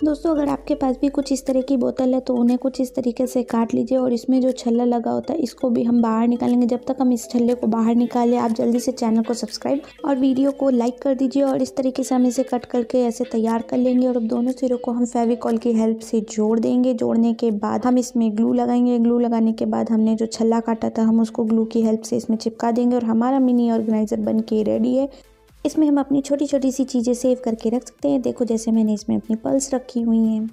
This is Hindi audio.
दोस्तों, अगर आपके पास भी कुछ इस तरह की बोतल है तो उन्हें कुछ इस तरीके से काट लीजिए और इसमें जो छल्ला लगा होता है, इसको भी हम बाहर निकालेंगे जब तक हम इस छल्ले को बाहर निकालें, आप जल्दी से चैनल को सब्सक्राइब और वीडियो को लाइक कर दीजिए और इस तरीके से हम इसे कट करके ऐसे तैयार कर लेंगे और अब दोनों सिरों को हम फेविकॉल की हेल्प से जोड़ देंगे। जोड़ने के बाद हम इसमें ग्लू लगाएँगे। ग्लू लगाने के बाद हमने जो छल्ला काटा था, हम उसको ग्लू की हेल्प से इसमें चिपका देंगे और हमारा मिनी ऑर्गेनाइजर बन के रेडी है। इसमें हम अपनी छोटी छोटी सी चीज़ें सेव करके रख सकते हैं। देखो, जैसे मैंने इसमें अपनी पल्स रखी हुई हैं।